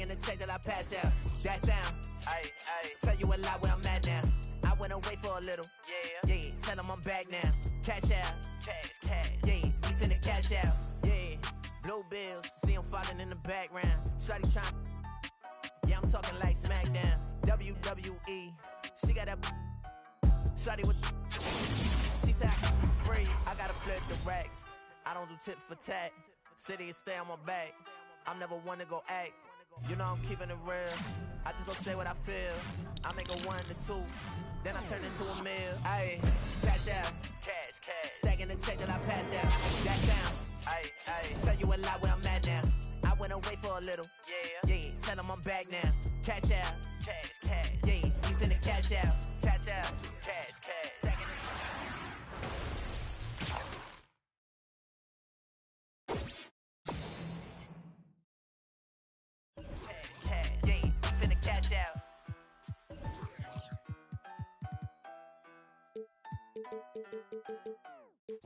In the check that I passed out, that sound. Ay, ay. Tell you a lot where I'm at now. I went away for a little. Yeah. Yeah. Tell them I'm back now. Cash out. Cash, cash. Yeah. We finna cash out. Yeah. Blue bills. See them falling in the background. Shawty trying. Yeah, I'm talking like SmackDown. WWE. She got that. Shawty with. She said I can free. I gotta flip the racks. I don't do tit for tat. City and stay on my back. I'm never one to go act. You know I'm keeping it real. I just go say what I feel. I make a one to two, then I turn into a meal. Ayy, cash out, cash, cash. Stacking the check that I passed out. That down. Ayy, ayy. Tell you a lot where I'm at now. I went away for a little. Yeah, yeah. Tell them I'm back now. Cash out, cash, cash. Yeah, you finna cash out, cash out, cash, cash.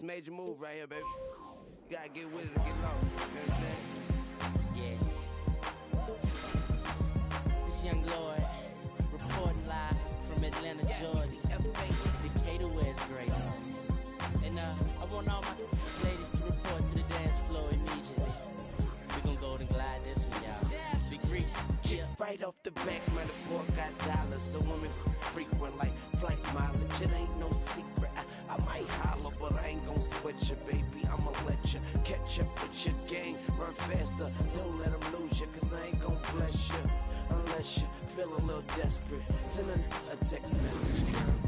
Major move right here, baby. You gotta get with it or get lost. You understand? Yeah. This young Lord reporting live from Atlanta, Georgia. Decatur, where it's great. And uh, I want all my ladies to report to the dance floor immediately. We gon' go and glide this one, y'all. Big Reese, yeah. Right off the back, man, the boy got dollars. So women frequent like flight mileage. It ain't no secret. I, might holler, but I ain't gon' sweat you, baby. I'ma let you catch up with your gang. Run faster, don't let them lose you, cause I ain't gon' bless you. Unless you feel a little desperate. Send a text message, girl.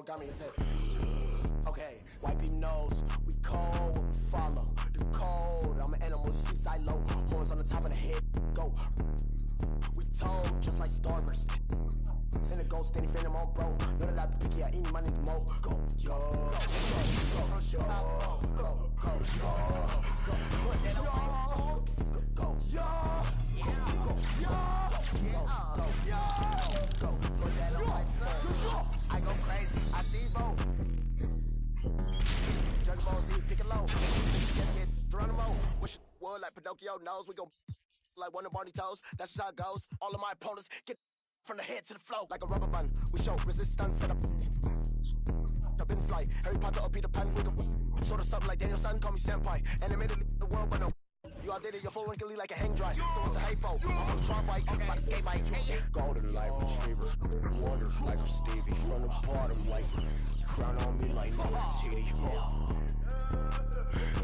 origami is it? Okay, wipe your nose. Pinocchio knows. We gon' like one of Barney toes. That's just how it goes. All of my opponents get from the head to the flow like a rubber band. We show resistance set up. Up in flight. Harry Potter or Peter Pan. We go sort of something like Daniel-san. Call me senpai. Animated the world, but no. You outdated your full wrinkly like a hang dry. So what's the hateful? I'm the try fight. I'm about to skate bike. Golden light retriever. Water like I'm Stevie. From the bottom like crown on me like no titty.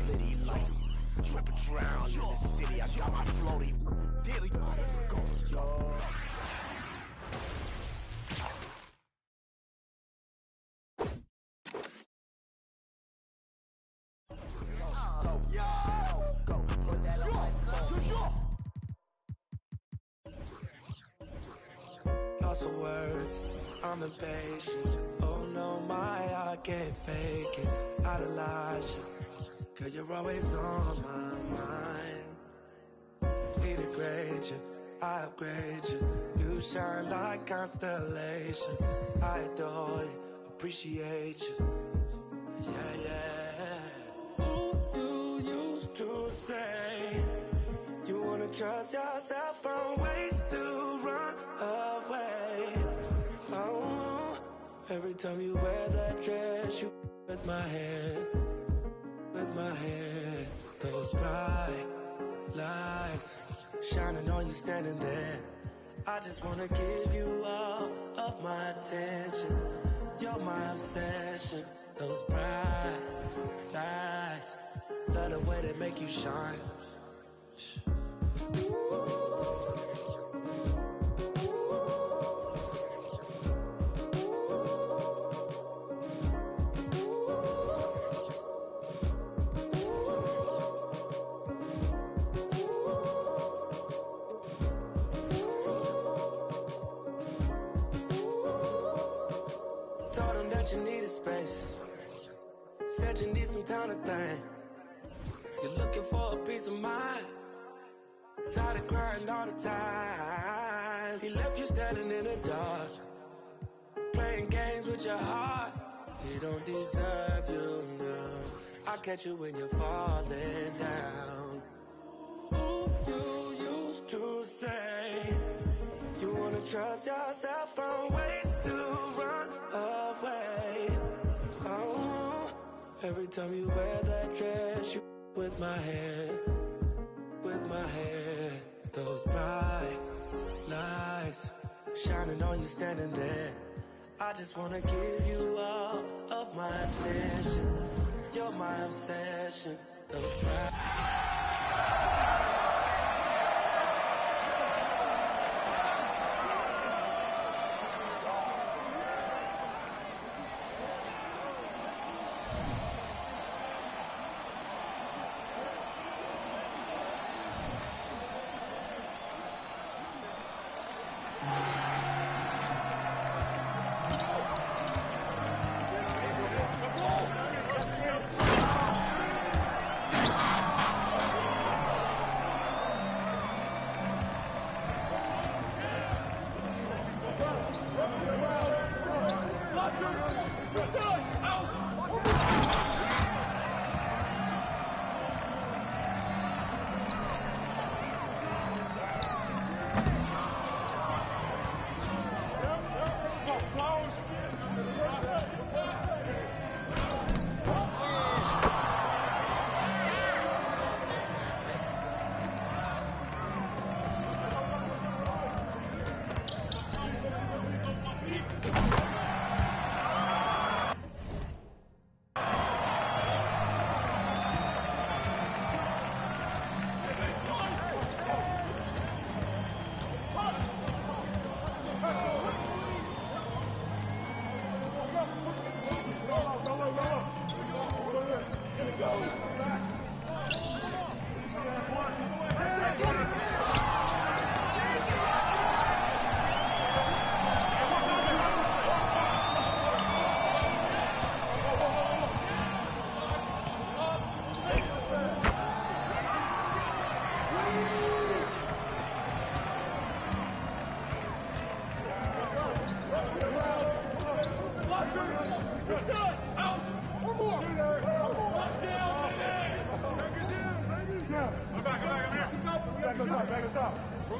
Liddy like Drip and drown in the city. I got my floaty daily. Go, for words, I'm impatient. Oh no, my heart get vacant. Idolize you cause you're always on my mind. Grade you, I upgrade you. You shine like constellation. I adore you, appreciate you. Yeah, yeah. Ooh, you used to say you wanna trust yourself, found ways to run away. Oh, every time you wear that dress, you with my hand, my head. Those bright lights shining on you standing there. I just wanna give you all of my attention. You're my obsession. Those bright lights, love the way they make you shine. Told time to think. You're looking for a peace of mind. Tired of crying all the time. He left you standing in the dark. Playing games with your heart. He don't deserve you now. I'll catch you when you're falling down. Ooh, you used to say you wanna trust yourself, found ways to run every time you wear that dress, you with my hand, with my hand. Those bright lights shining on you standing there. I just wanna give you all of my attention. You're my obsession. Those bright.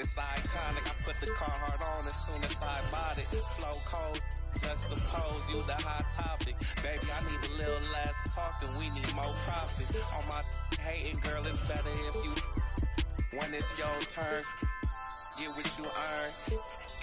It's iconic. I put the car hard on as soon as I bought it. Flow cold, juxtapose you the hot topic. Baby, I need a little less talking. We need more profit. On my hating girl, it's better if you. When it's your turn, get what you earn.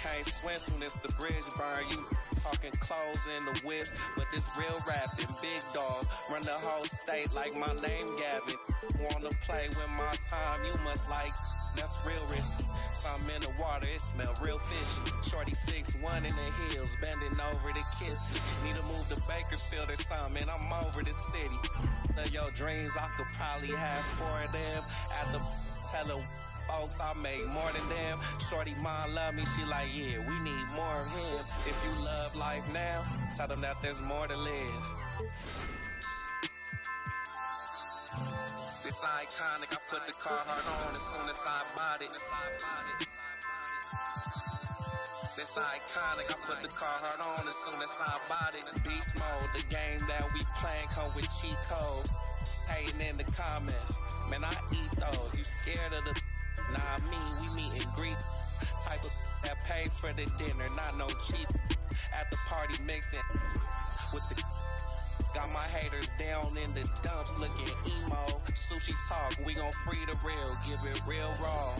Can't swim soon as the bridge burn. You talking clothes in the whips, but this real rapping. Big dog, run the whole state like my name Gavin. Wanna play with my time, you must like that's real risky. Some in the water, it smell real fishy. Shorty six one in the hills, bending over to kiss me. Need to move to Bakersfield or something, I'm over the city. The your dreams, I could probably have four of them at the tele folks, I make more than them. Shorty mom love me, she like, yeah, we need more of him. If you love life now, tell them that there's more to live. It's iconic, I put the car hard on as soon as I bought it. It's iconic, I put the car hard on as soon as I bought it. Beast mode, the game that we playing come with cheat codes. Hating in the comments, man, I eat those. You scared of the Nah, me, we meet and greet. Type of that pay for the dinner, not no cheap. At the party mixing with the Got my haters down in the dumps looking emo. Sushi talk, we gon' free the real, give it real raw.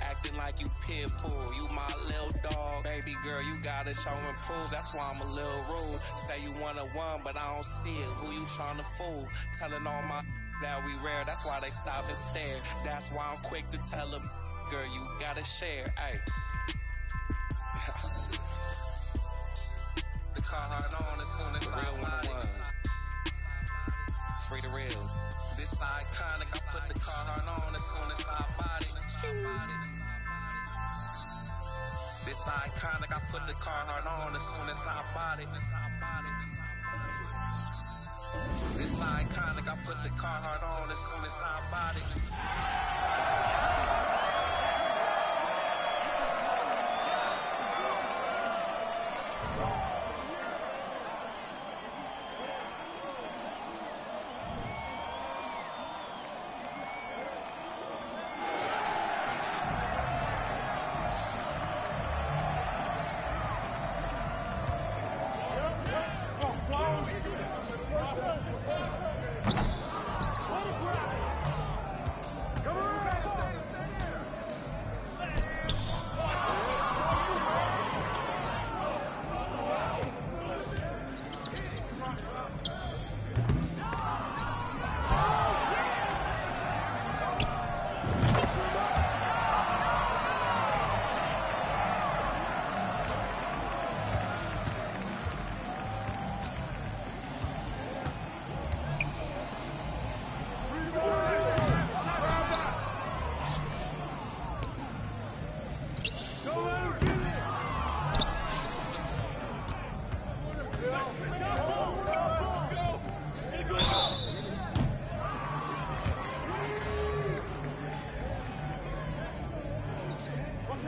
Acting like you pit bull, you my little dog. Baby girl, you gotta show and prove, that's why I'm a little rude. Say you wanna one, but I don't see it. Who you tryna fool? Telling all my that we rare, that's why they stop and stare. That's why I'm quick to tell them, girl, you gotta share. Ayy. the car hard on as soon as the real one free to real. This iconic, I put the car on as soon as I bought it. This iconic, I put the car on as soon as I bought it. This iconic, I put the car hard on as soon as I bought it. Thank.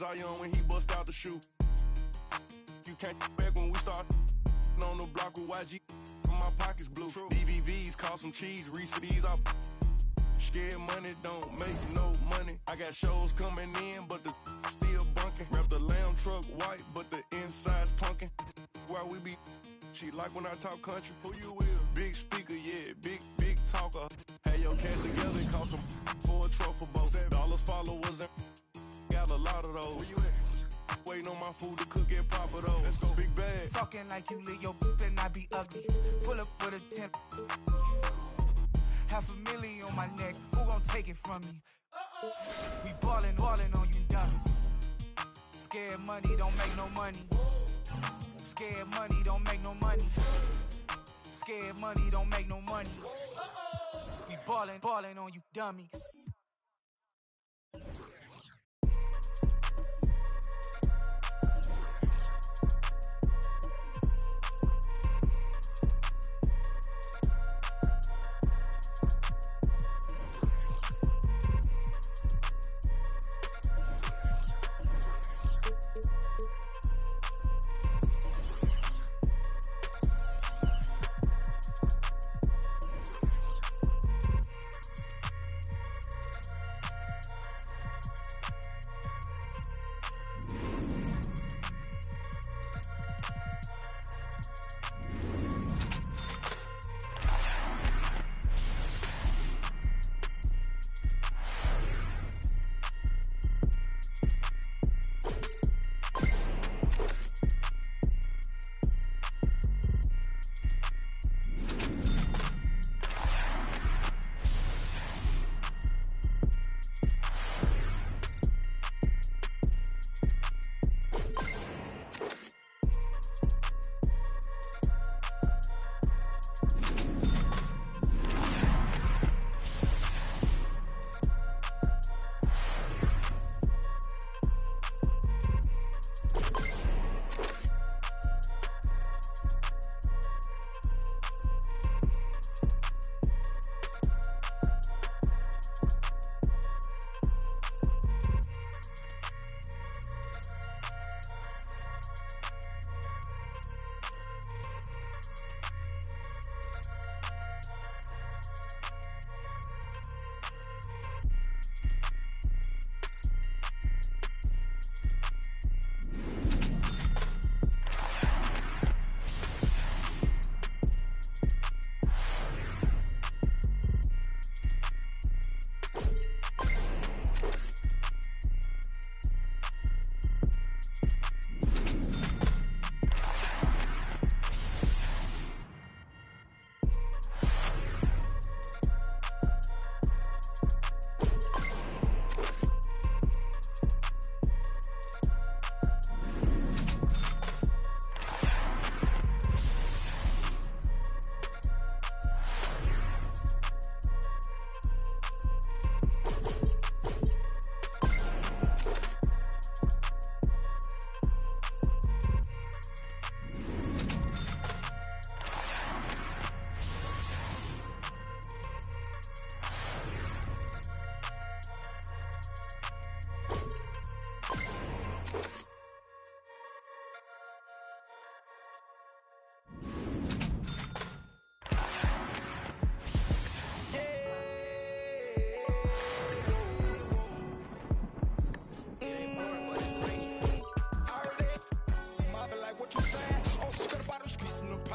Like Zion when he bust out the shoe. You can't back when we start on the block with YG. My pockets blue. DVVs cost some cheese. Reese these up. Scared money don't make no money. I got shows coming in, but the still bunking. Wrap the lamb truck white, but the inside's punkin'. Why we be she like when I talk country. Who you will? Big speaker, yeah, big, big talker. Had your cats together, cost some for a trophy boat. Dollars followers and got a lot of those. Where you at? Waiting on my food to cook and pop it Let's go big bag. Talking like you live your and I be ugly. Pull up with a ten. Half a million on my neck. Who gon' take it from me? Uh-uh. We ballin', ballin' on you dummies. Scared money don't make no money. Scared money don't make no money. Scared money don't make no money. We ballin', ballin' on you dummies.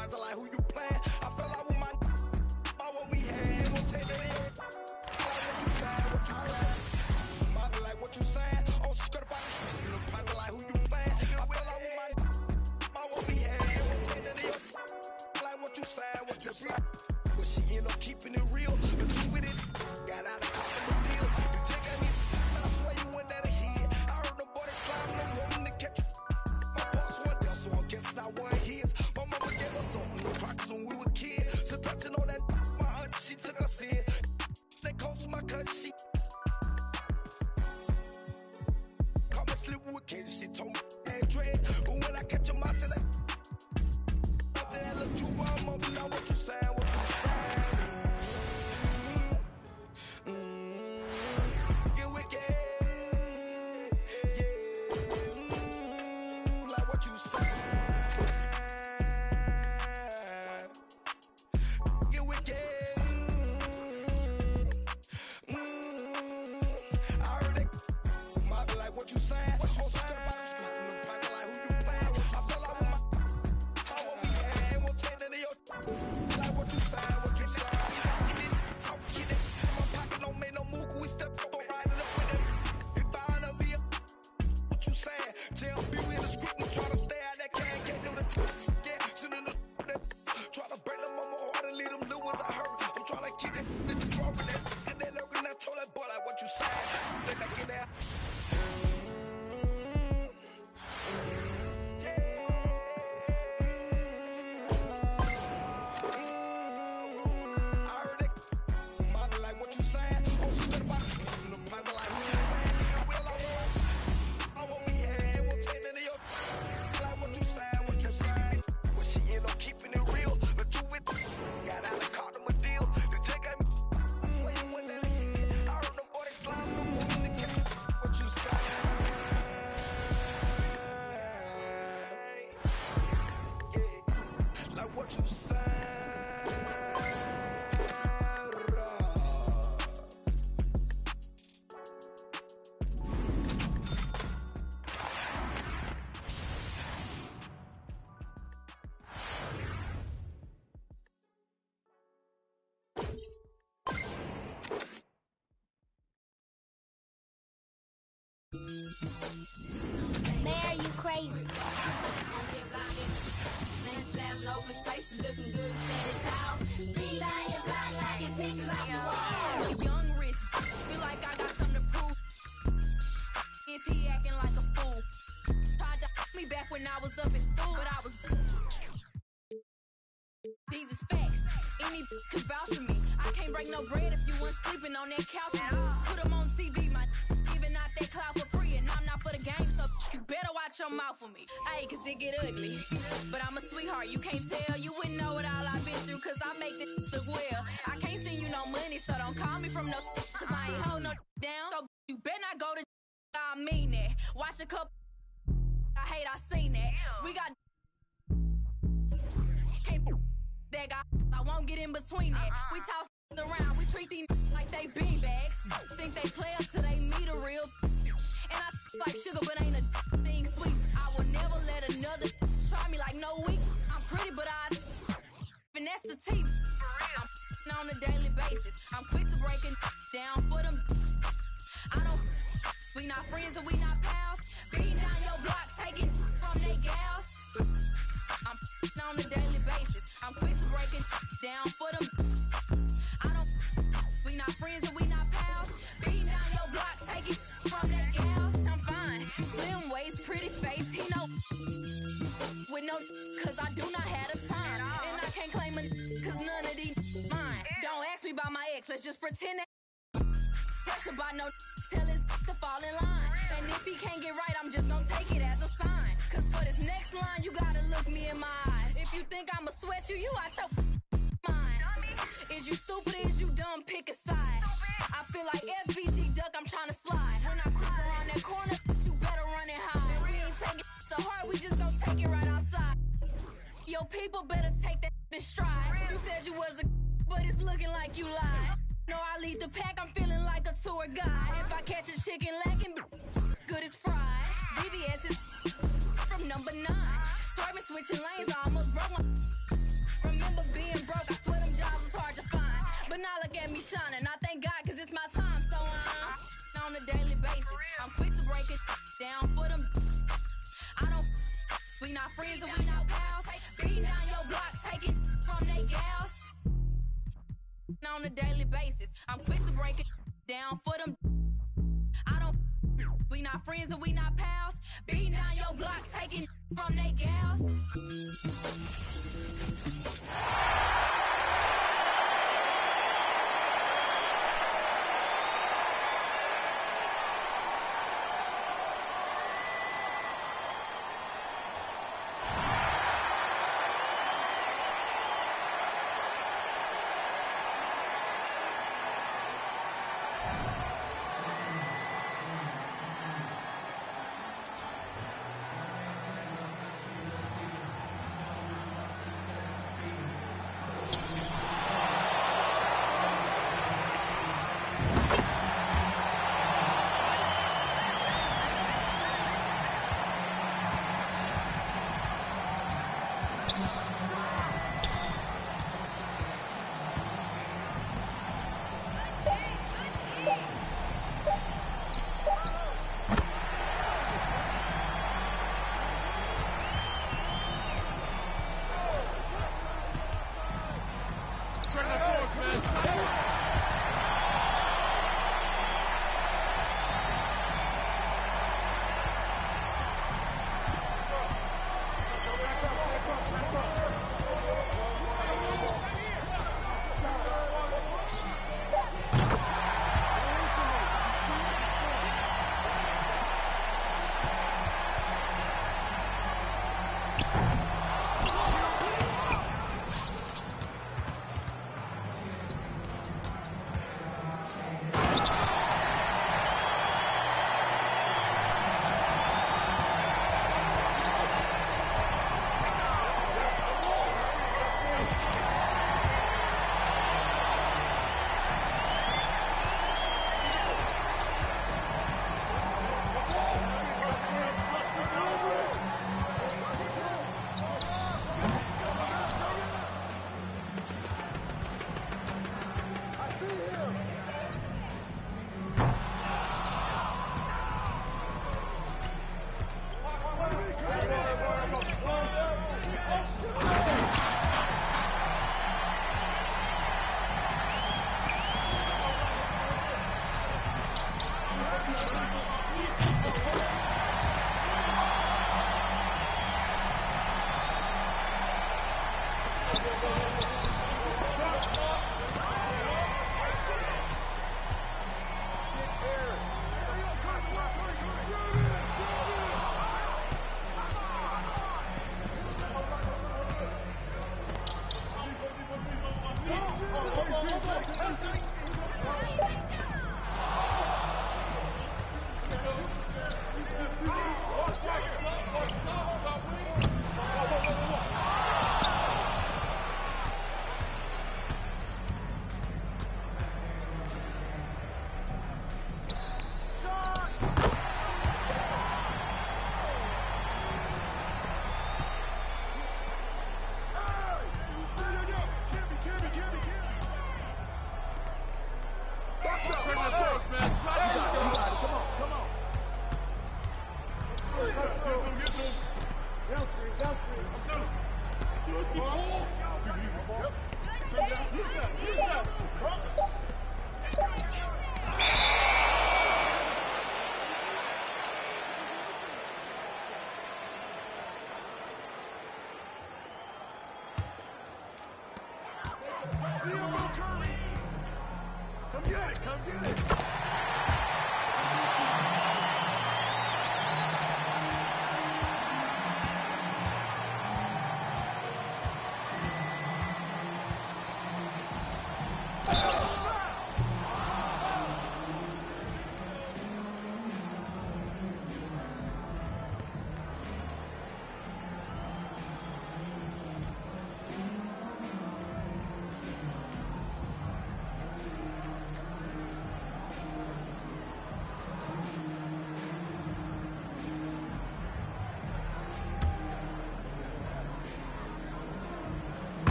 About a lie, who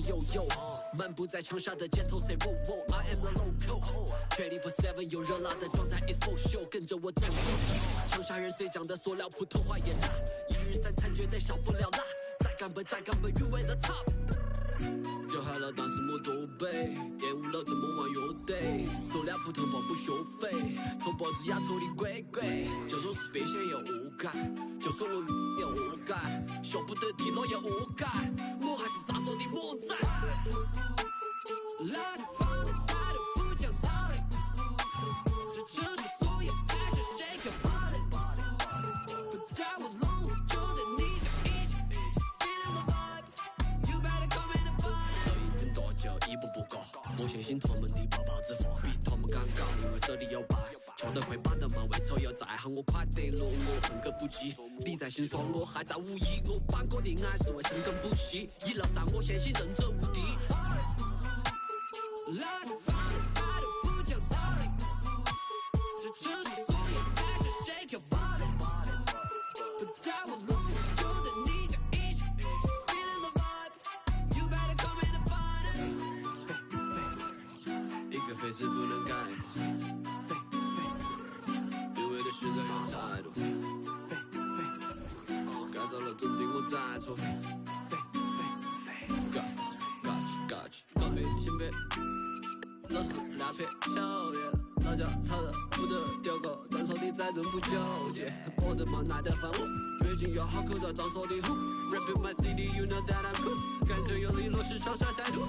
我脚步悠悠，漫步在长沙的街头，say wo wo，I am the local，twenty four seven 有热辣的状态，it's for show，跟着我走走。长沙人虽讲的塑料普通话也辣，一日三餐绝对少不了辣，再干杯再干杯，韵味的 top。就嗨了，但是没多背，厌恶了怎么玩乐队？塑料普通话不学费，搓脖子呀搓的鬼鬼，就说是变现也恶改，就说我也恶改，学不得地了也恶改，心说我还在无意，我把我的爱是为深耕不息，一路上我相信胜者无敌。一。个废字不能概括，因为的实在有态真的我在错。飞飞飞飞，嘎嘎吱嘎告别先别，老师那片笑脸，老家吵得不得调个战少的在政府纠结，我的妈来的烦我。北京有好口罩，招手的呼。Rapping my city, you know that I'm cool。干脆用利落时长沙态度。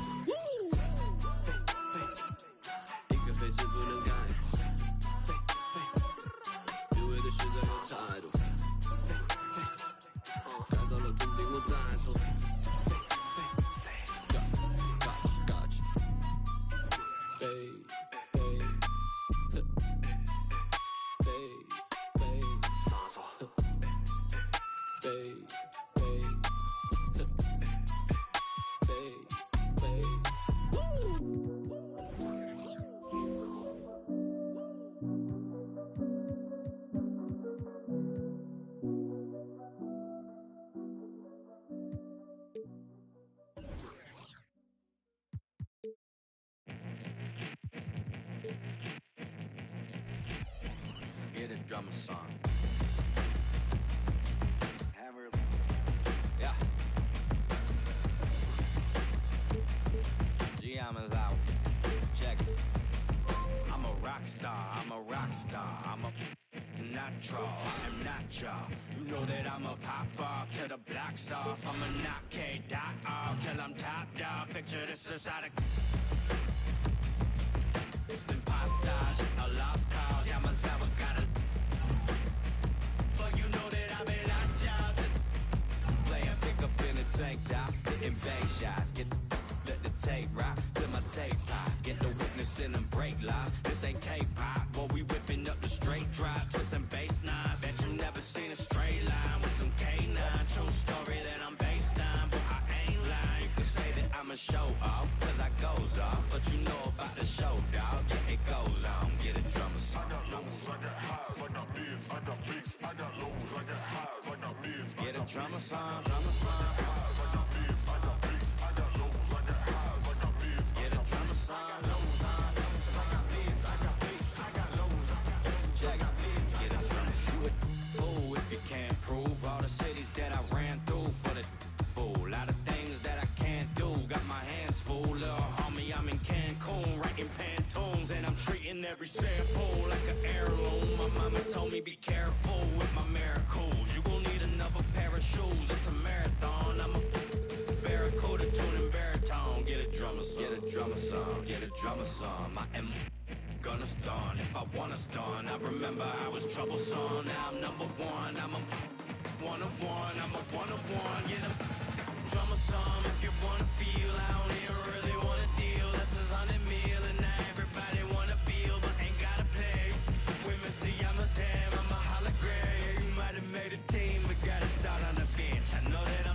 Song. I am uh, gonna stun if I wanna stun. I remember I was troublesome. Now I'm number one. I'm a one of one. I'm a one of one. Get a drummer song if you wanna feel. I don't really wanna deal. Now everybody wanna feel, but ain't gotta play. With Mr. I'm a hologram. You might have made a team, but gotta start on the bench. I know that I'm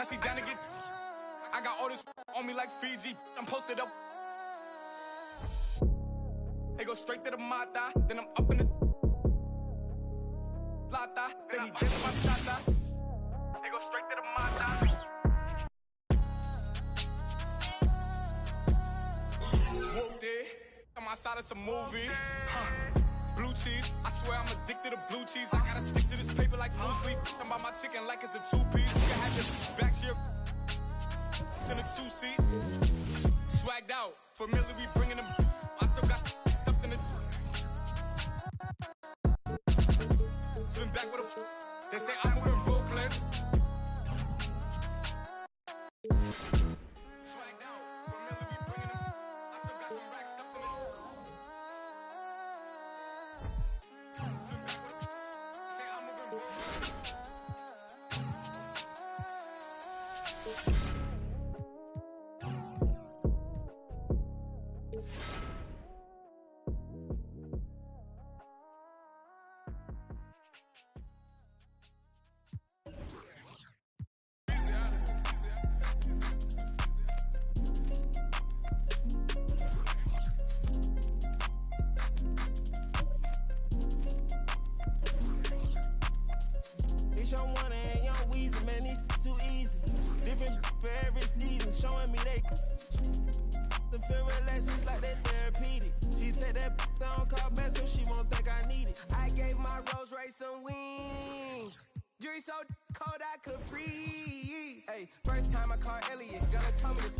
Now she down. I got all this on me like Fiji. I'm posted up. They go straight to the mod. I'm my chicken like it's a two-piece. You can have your back to your in a two-seat. Swagged out, familiar, we bringing them. I still got stuff in the. Swim back with a. They say I'm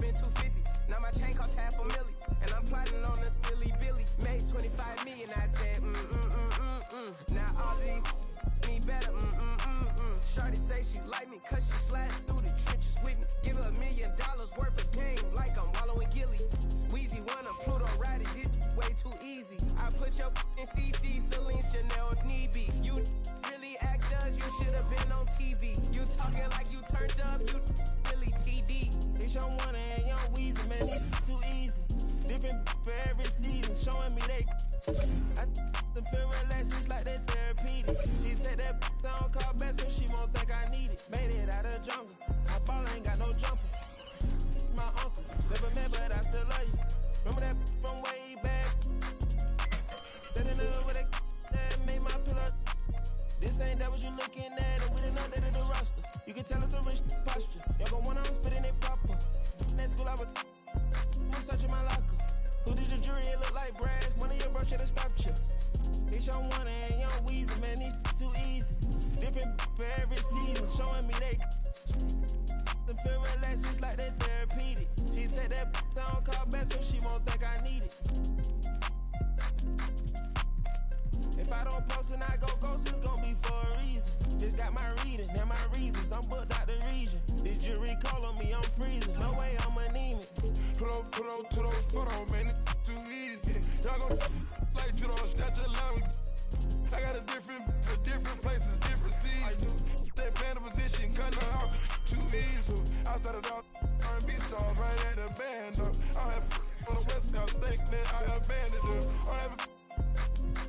tell spend 250. Now my chain costs half a milli, and I go ghost, it's gonna be for a reason. Just got my reading and my reasons. I'm booked out the region. This jury call on me, I'm freezing. No way I'm anemic. Put on, put on, put on foot on, man. It's too easy. Y'all gon' like judo, snatch a line. I got a different for different places, different seasons. Playing the position, cutting out too easy. I started out R&B stars right at the band. Up. I have on the west coast, think that I abandoned them. I have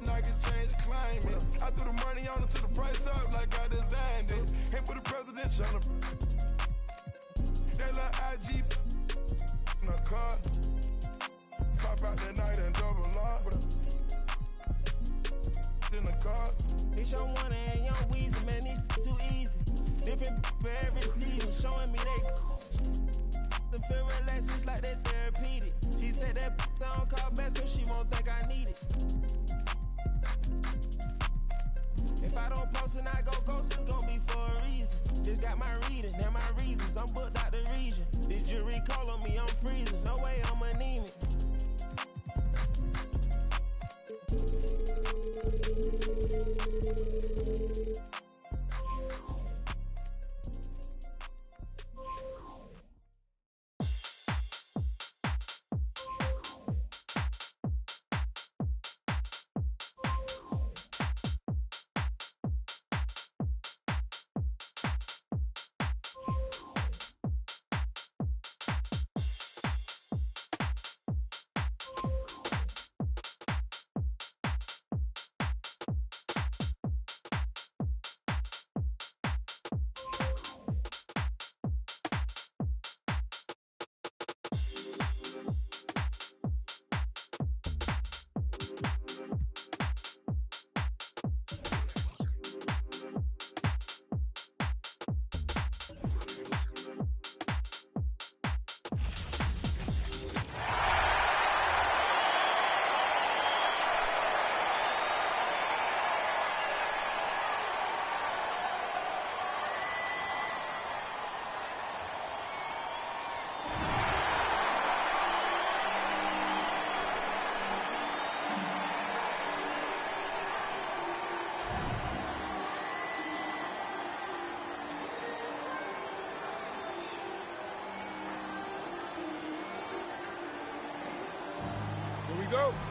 I can change climate. I threw the money on it to the price up like I designed it. Ain't put the presidential on the. That little IG in the car. Pop out that night and double up. In the car. It's young one and young Weezy, man, it's too easy. Different for every season, showing me they. The feel relaxed, it's like they therapeutic. She take that down, call back, so she won't think I need it. If I don't post and I go ghost, it's gonna be for a reason. Just got my reading and my reasons. I'm booked out the region. Did you recall on me, I'm freezing. Go.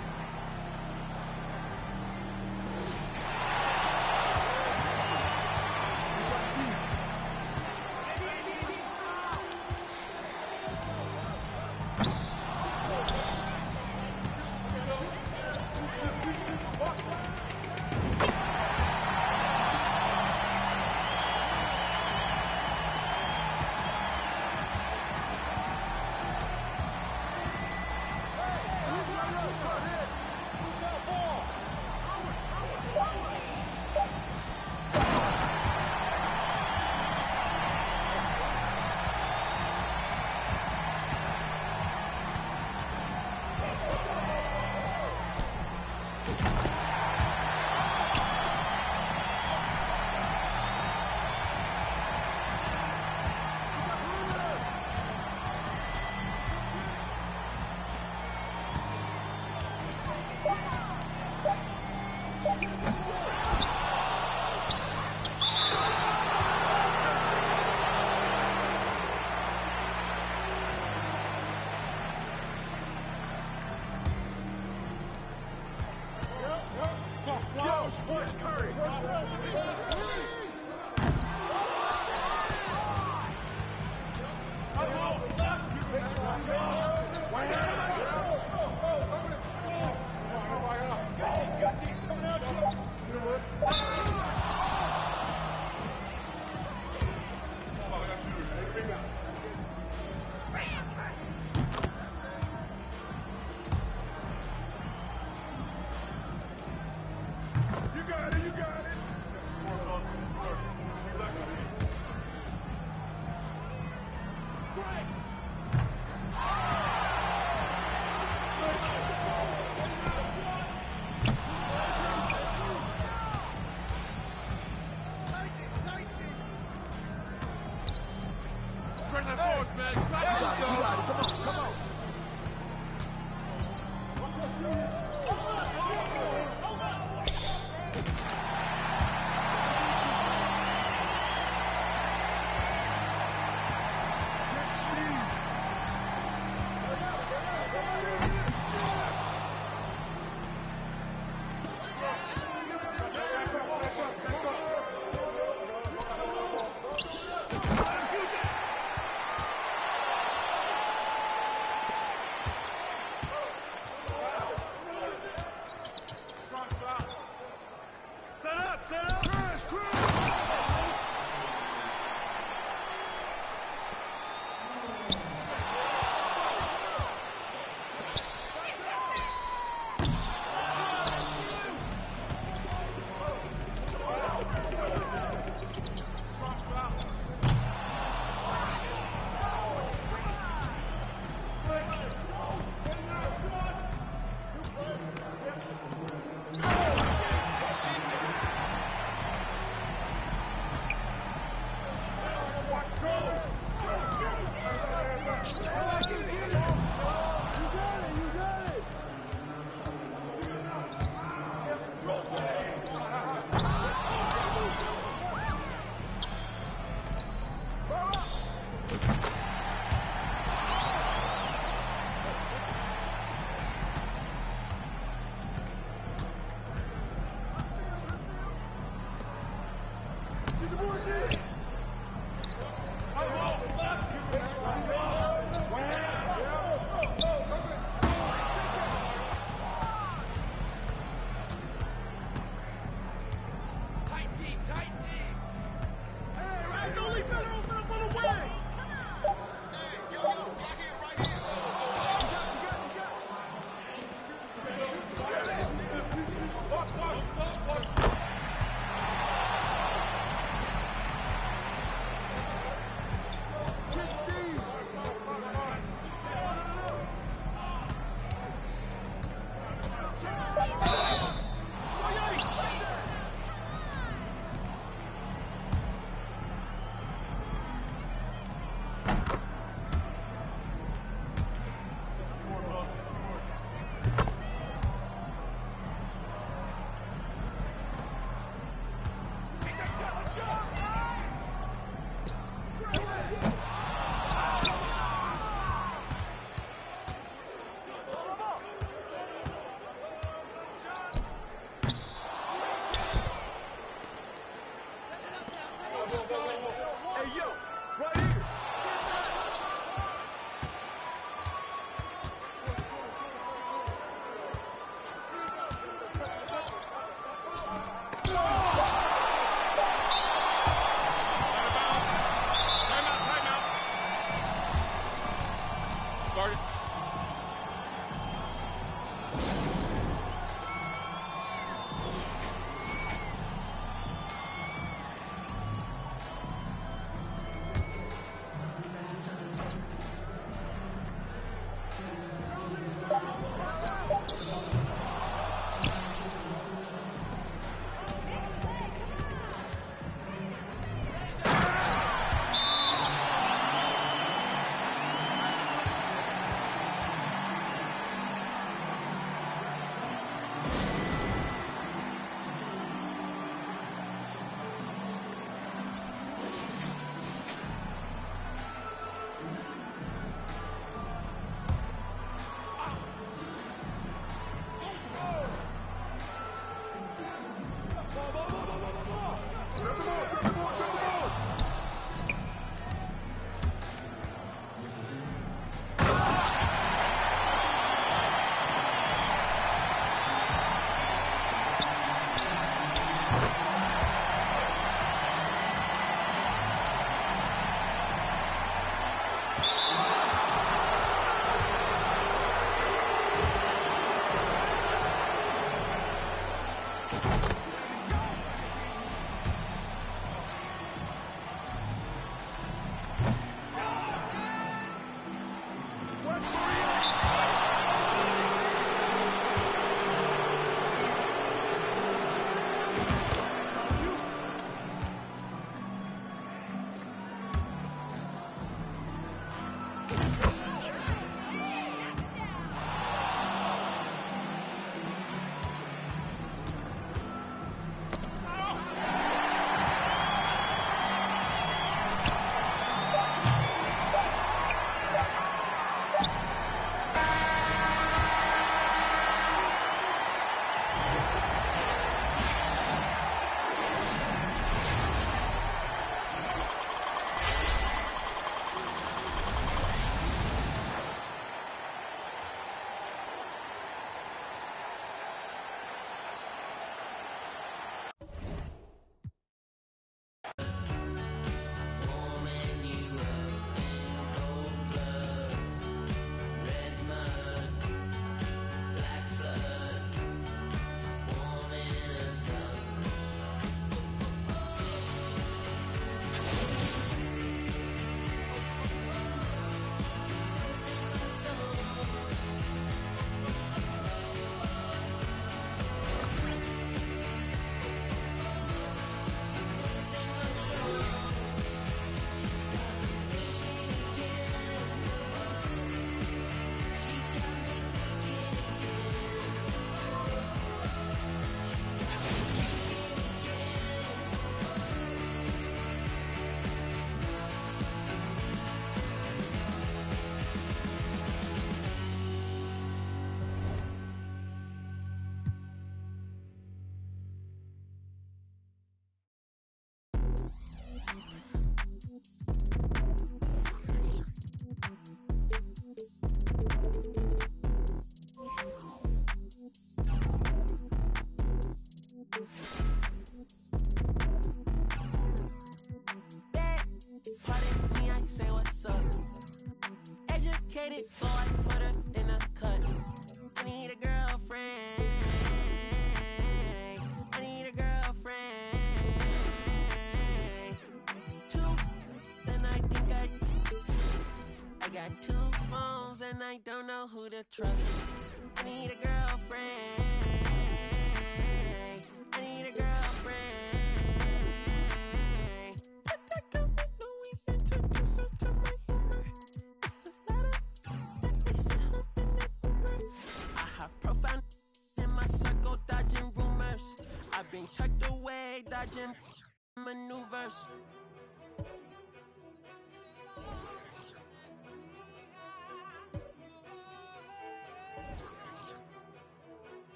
Know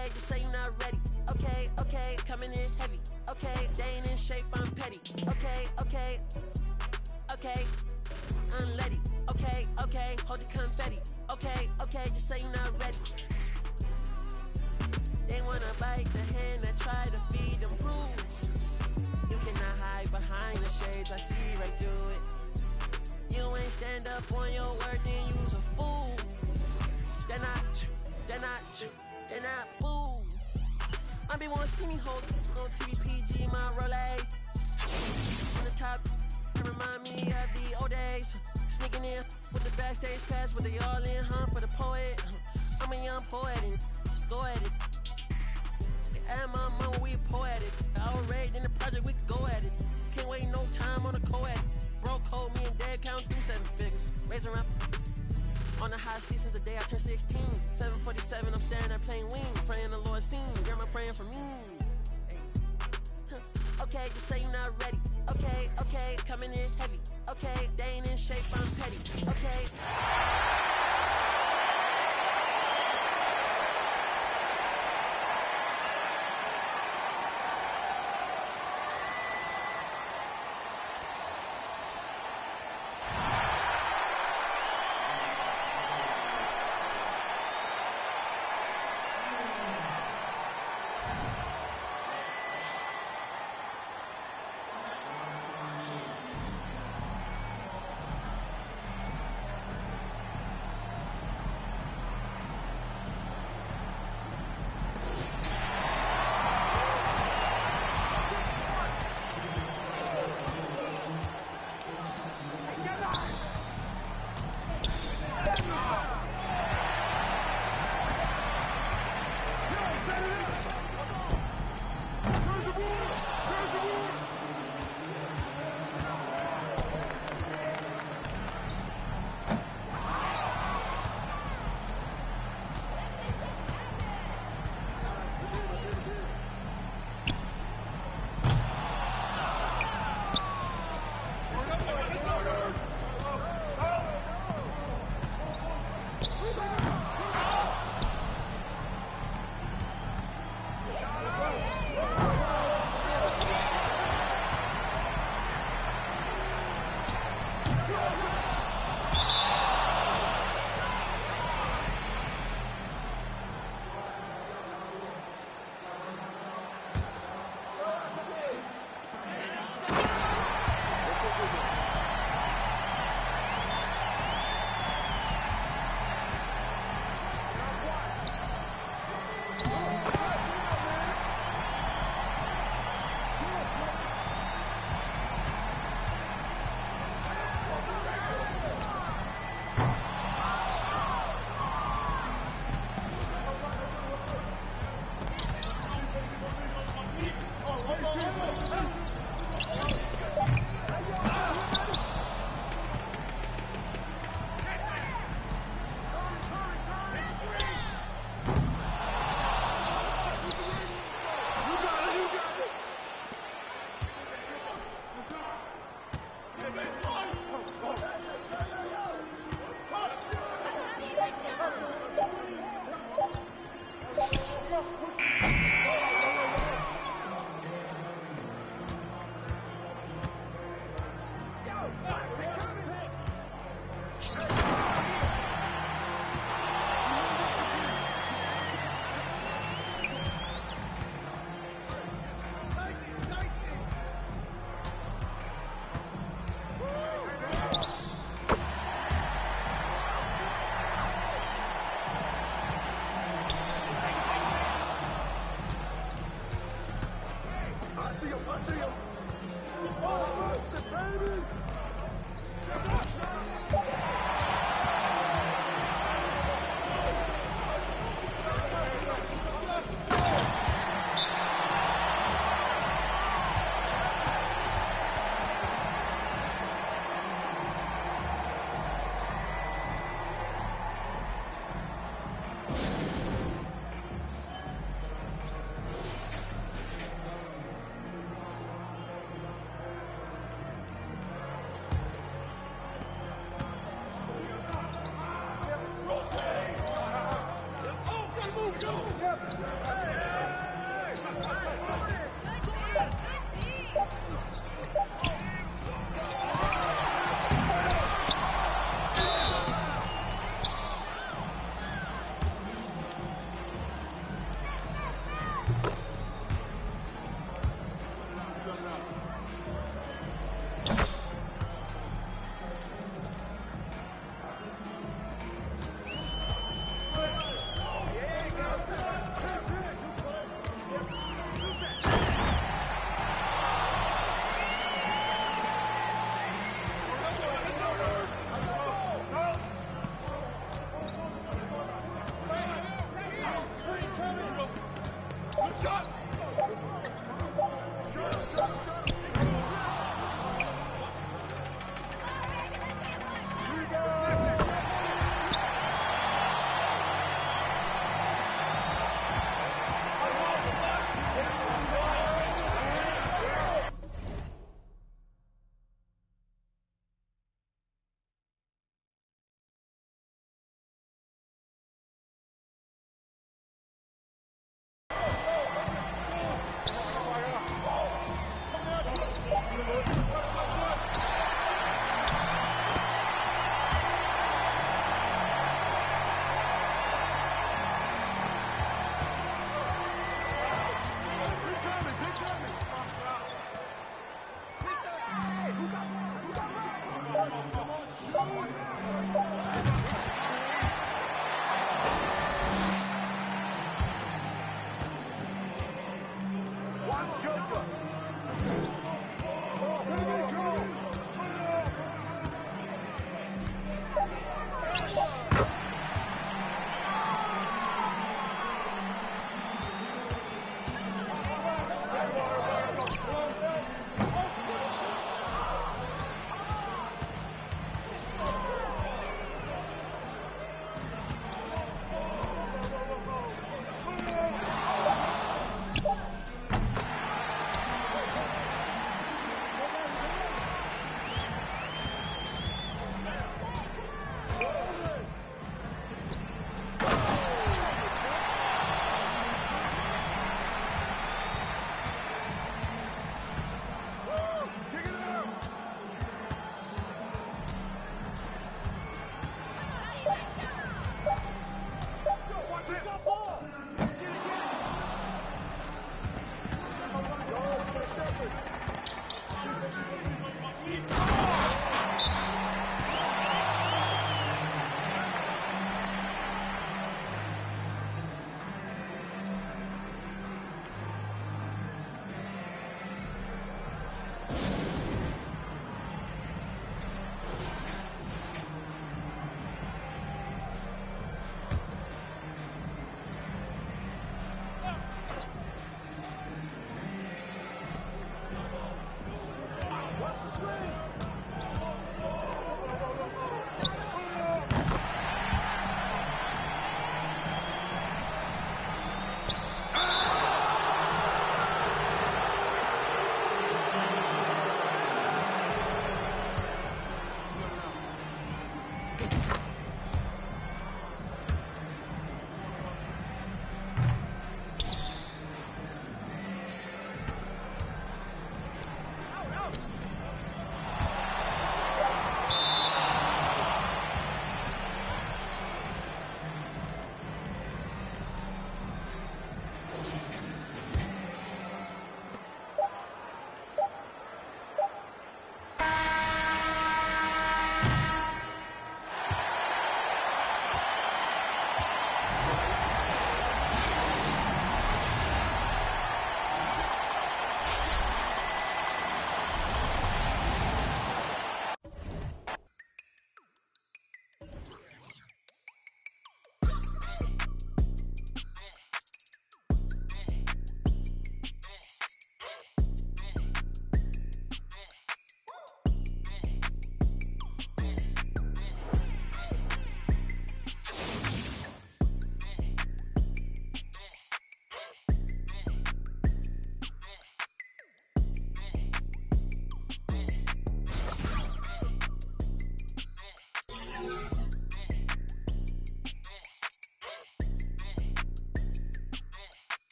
Okay, just say you're not ready. Okay, okay, coming in heavy. Okay, they ain't in shape, I'm petty. Okay, okay, okay, I'm. Okay, okay, hold the confetti. Okay, okay, just say you're not ready. They wanna bite the hand that try to feed them fools. You cannot hide behind the shades, I see right through it. You ain't stand up on your word, then you. a be wanna see me hold on TVPG, my Rolex. On the top, remind me of the old days. Sneaking in with the backstage pass, with they all in, huh? For the poet. I'm a young poet and just go at it. And my mama, we poetic. Outraged in the project, we could go at it. Can't wait no time on the co-ed. Bro code me and dad count through seven figures. Raise around. On the high seasons, the day I turned 16. 747, I'm standing there playing wings. Praying the Lord seen. Grandma praying for me. Okay, just say you're not ready. Okay, okay, coming in heavy. Okay, they ain't in shape, I'm petty. Okay.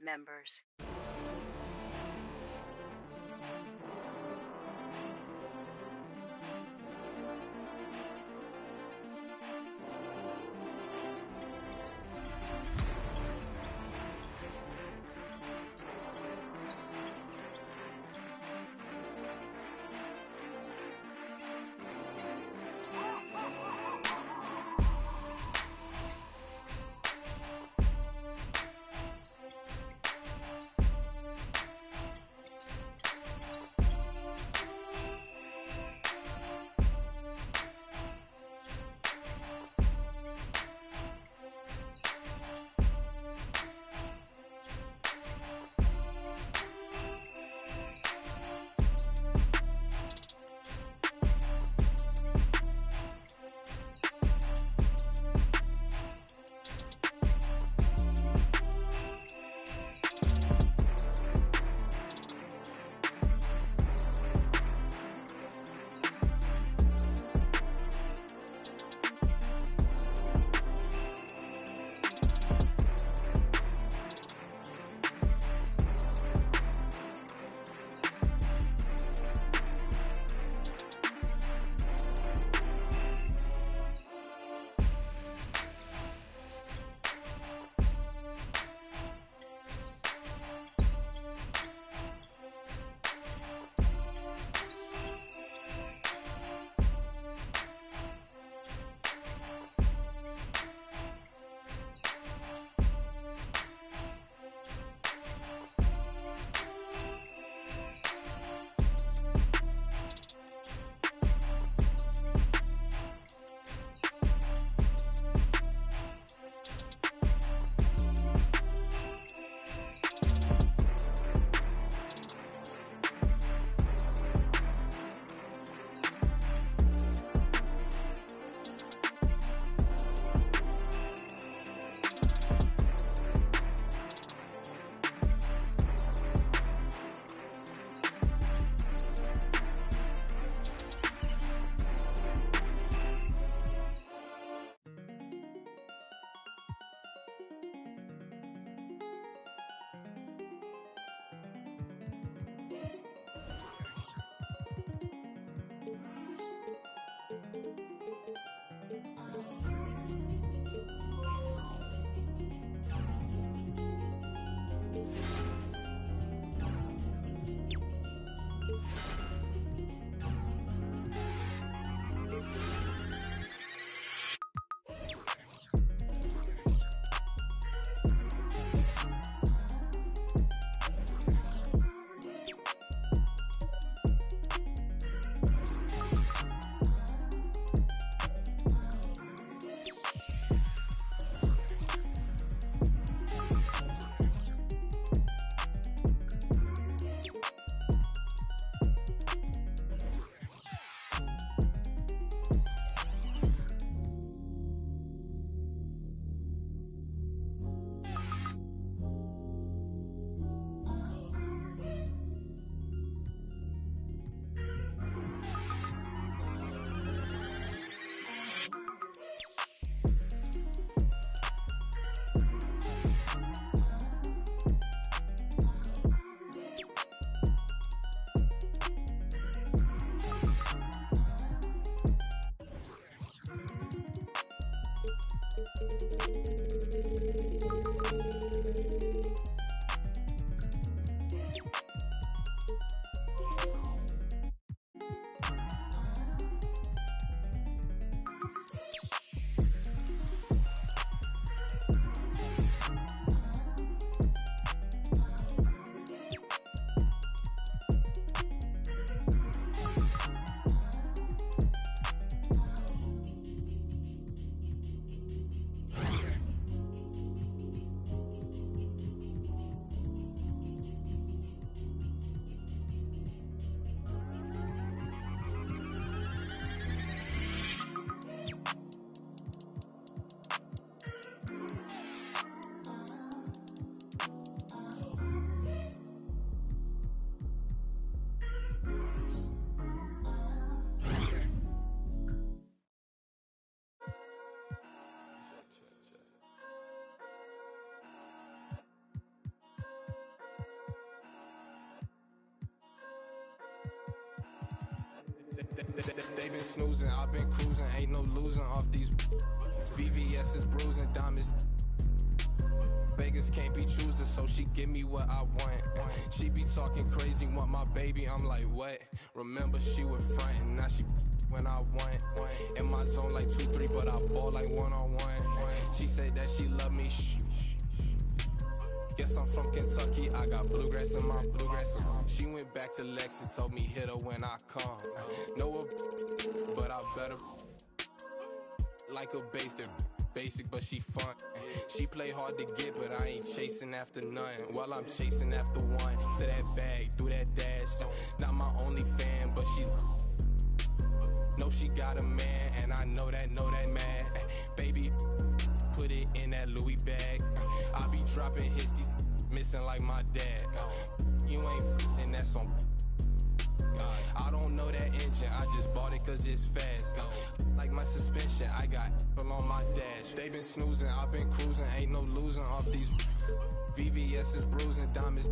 members. They been snoozing, I've been cruising, ain't no losing off these VVS is bruising, diamonds. Vegas can't be choosing, so she give me what I want. She be talking crazy, want my baby, I'm like, what? Remember, she was frontin', now she when I want. In my zone like 2 3, but I ball like one on one. She said that she love me, shh. Guess I'm from Kentucky, I got bluegrass in my bluegrass. She went back to Lex and told me hit her when I come. Know her, but I better like a basic, basic, but she fun. She play hard to get, but I ain't chasing after none. While I'm chasing after one, to that bag, through that dash. Not my only fan, but she know she got a man, and I know that, know that man. Baby, put it in that Louis bag. I be dropping hits, these missing like my dad. You ain't and that's on. I don't know that engine, I just bought it cause it's fast. Like my suspension, I got on my dash. They been snoozing, I've been cruising, ain't no losing off these VVS is bruising, diamonds.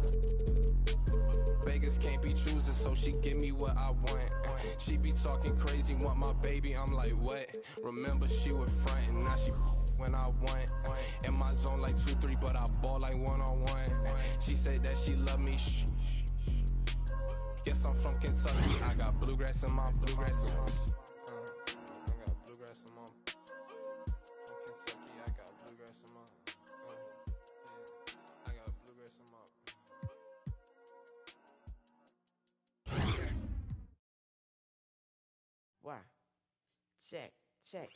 Vegas can't be choosing, so she give me what I want. She be talking crazy, want my baby, I'm like, what? Remember, she was frontin', now she when I want. In my zone like 2 3, but I ball like one on one. She said that she love me, shh. Yes, I'm from Kentucky, I got bluegrass in my bluegrass. In my, I got bluegrass in my. From Kentucky, I got bluegrass in my. I got bluegrass in my. Why? Check, check.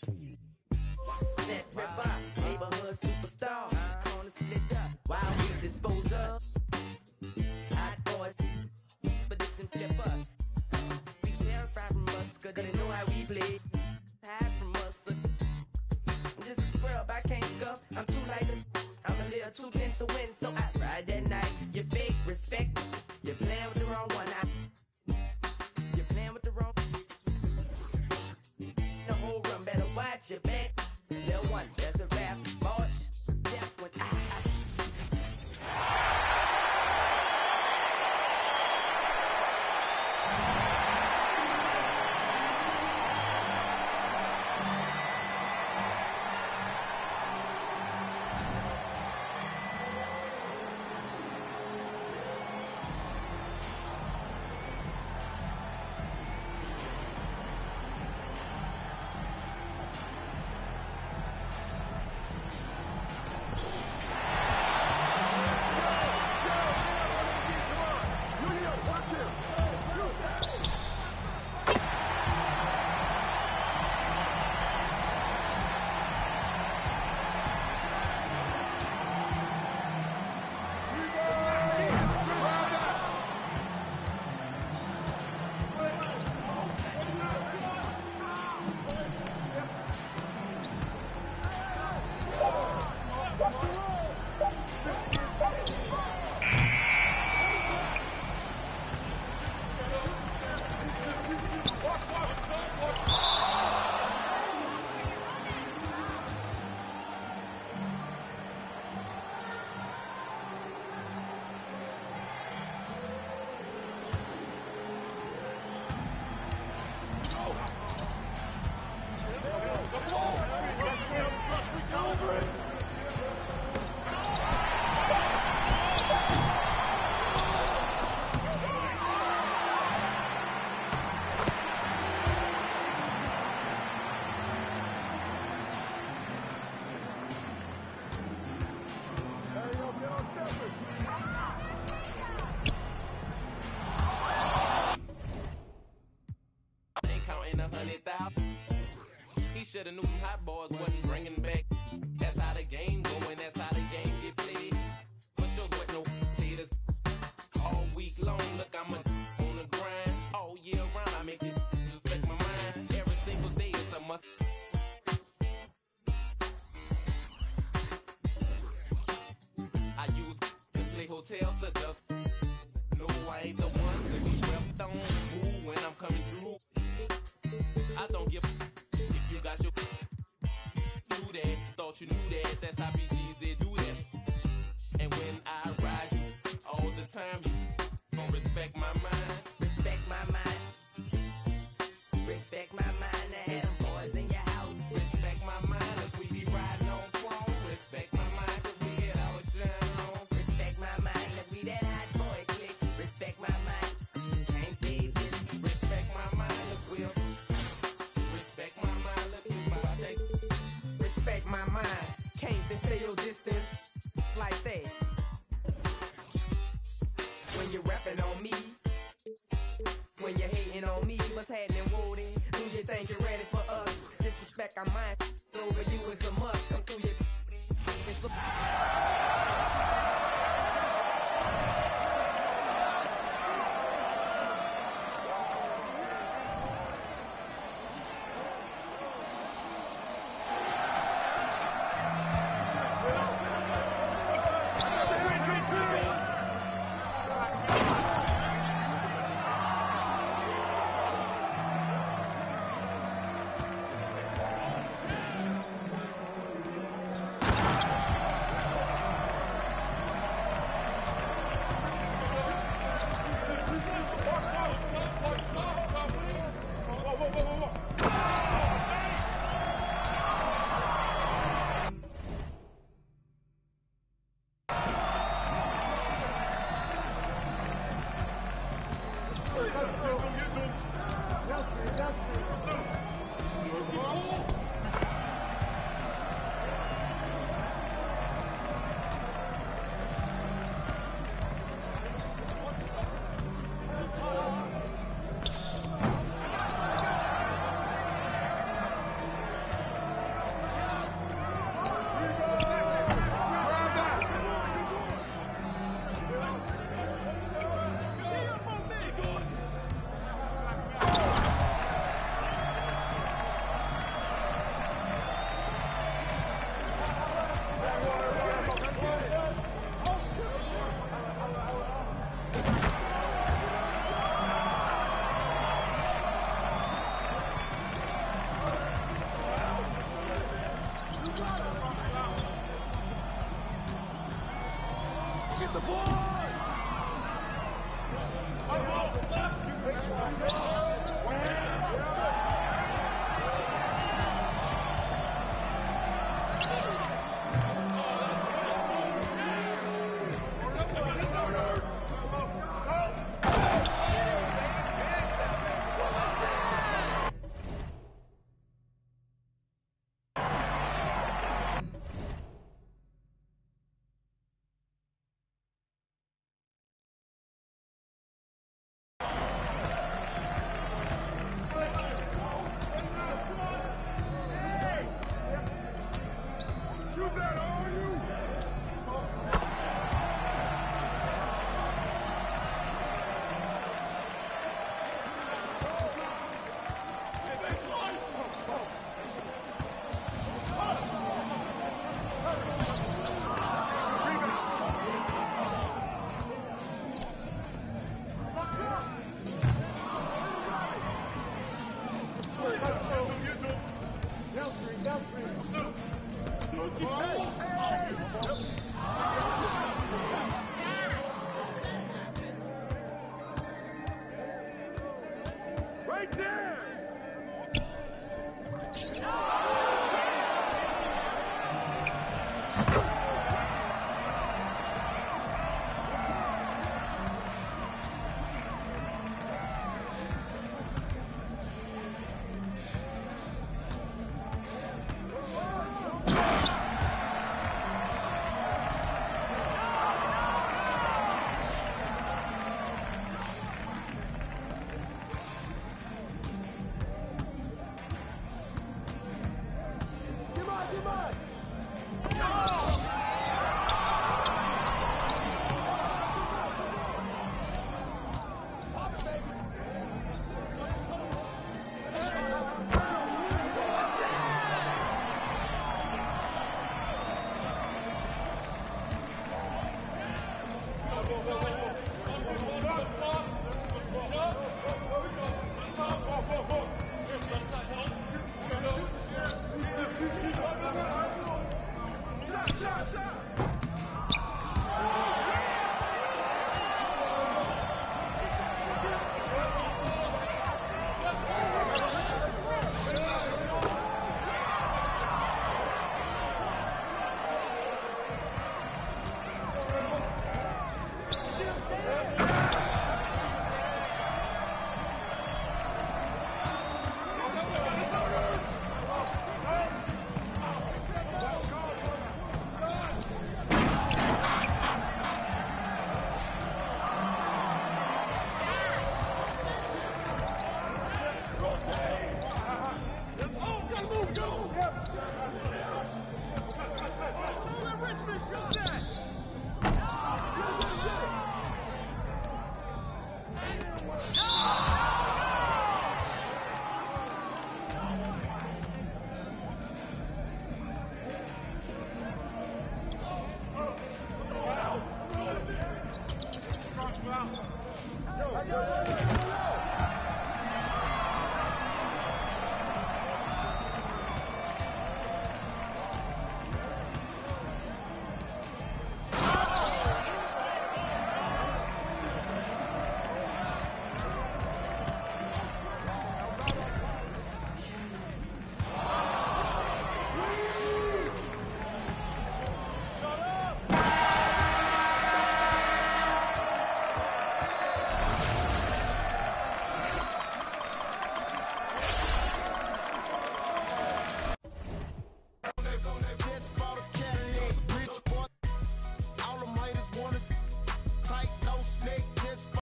Set ripper, neighborhood superstar. Corner split up, while we dispose of. Flipper. Be terrified from us, cause they know how we play. Hide from us, I'm just a scrub, I can't scuff. I'm too light, I'm a little too thin to win, so I ride that night. Respect my Our mind,